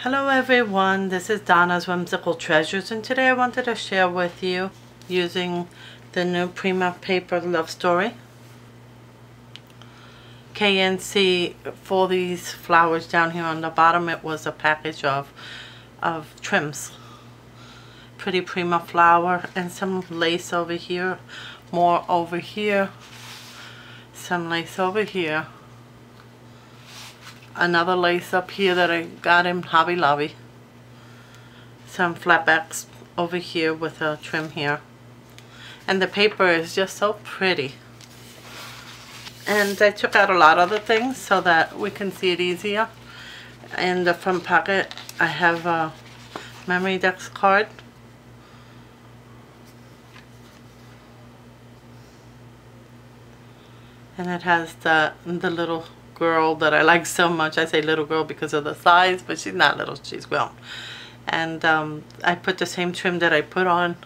Hello everyone, this is Donna's Whimsical Treasures and today I wanted to share with you using the new Prima Paper Love Story. KNC for these flowers down here on the bottom it was a package of of trims. Pretty Prima flower and some lace over here more over here some lace over here another lace up here that I got in Hobby Lobby. Some flatbacks over here with a trim here. And the paper is just so pretty. And I took out a lot of the things so that we can see it easier. In the front pocket I have a memory dex card. And it has the, the little girl that I like so much. I say little girl because of the size, but she's not little, she's grown. And um, I put the same trim that I put on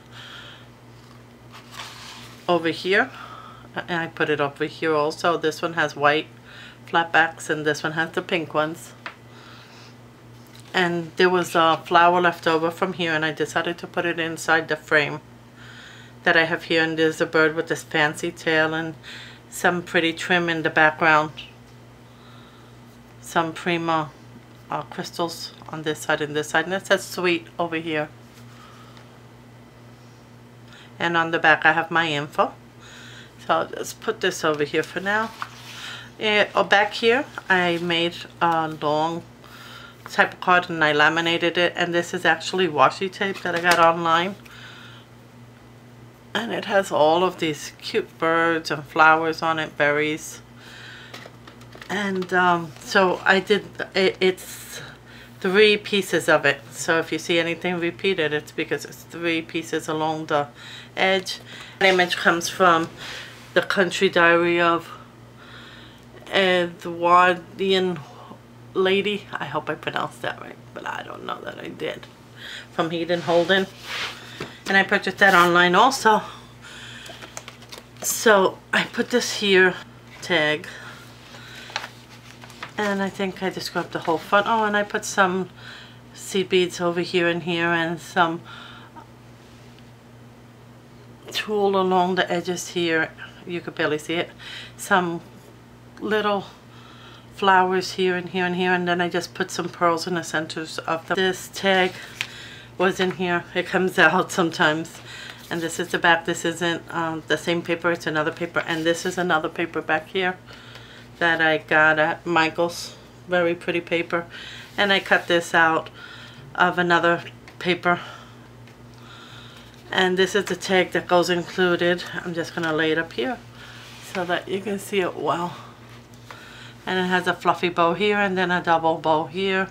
over here. And I put it over here also. This one has white flatbacks and this one has the pink ones. And there was a flower left over from here and I decided to put it inside the frame that I have here. And there's a bird with this fancy tail and some pretty trim in the background some Prima uh, crystals on this side and this side and it says sweet over here. And on the back I have my info. So I'll just put this over here for now. And, oh, back here I made a long type of card and I laminated it and this is actually washi tape that I got online. And it has all of these cute birds and flowers on it berries and um, so I did it, it's three pieces of it. So if you see anything repeated it's because it's three pieces along the edge. The image comes from the country diary of Edwardian lady. I hope I pronounced that right but I don't know that I did. From Edith Holden. And I purchased that online also. So I put this here tag and I think I just grabbed the whole front. Oh, and I put some seed beads over here and here and some tulle along the edges here. You could barely see it. Some little flowers here and here and here and then I just put some pearls in the centers of them. This tag was in here. It comes out sometimes. And this is the back. This isn't um, the same paper. It's another paper. And this is another paper back here that I got at Michael's. Very pretty paper. And I cut this out of another paper. And this is the tag that goes included. I'm just going to lay it up here so that you can see it well. And it has a fluffy bow here and then a double bow here.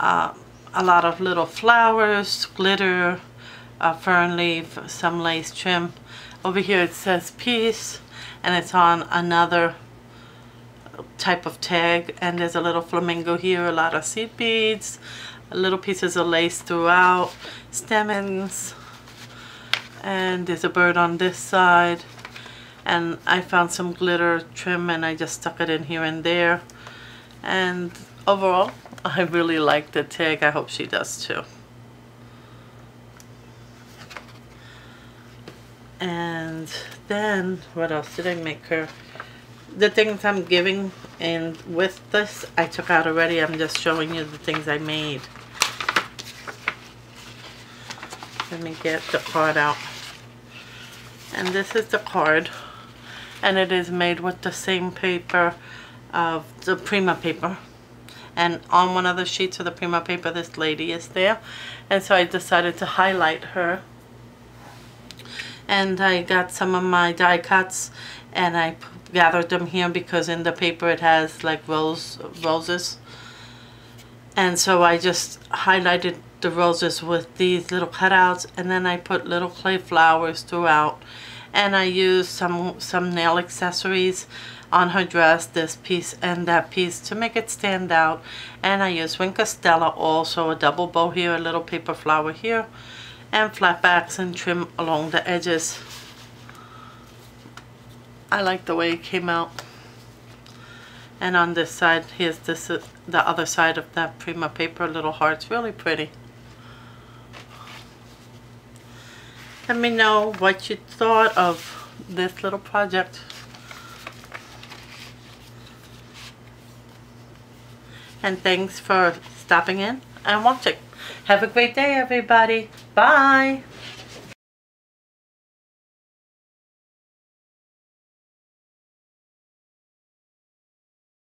Uh, a lot of little flowers, glitter, a fern leaf, some lace trim. Over here it says peace and it's on another type of tag and there's a little flamingo here a lot of seed beads little pieces of lace throughout stamens and there's a bird on this side. And I found some glitter trim and I just stuck it in here and there. And overall I really like the tag. I hope she does too. And then what else did I make her the things I'm giving and with this I took out already. I'm just showing you the things I made. Let me get the card out. And this is the card. And it is made with the same paper of the Prima paper. And on one of the sheets of the Prima paper this lady is there. And so I decided to highlight her. And I got some of my die cuts and I gathered them here because in the paper it has like rose roses. And so I just highlighted the roses with these little cutouts and then I put little clay flowers throughout. And I used some some nail accessories on her dress this piece and that piece to make it stand out. And I used Wink of Stella also a double bow here a little paper flower here and flatbacks and trim along the edges I like the way it came out. And on this side, here's this uh, the other side of that Prima paper, little hearts, really pretty. Let me know what you thought of this little project. And thanks for stopping in and watching. Have a great day, everybody. Bye.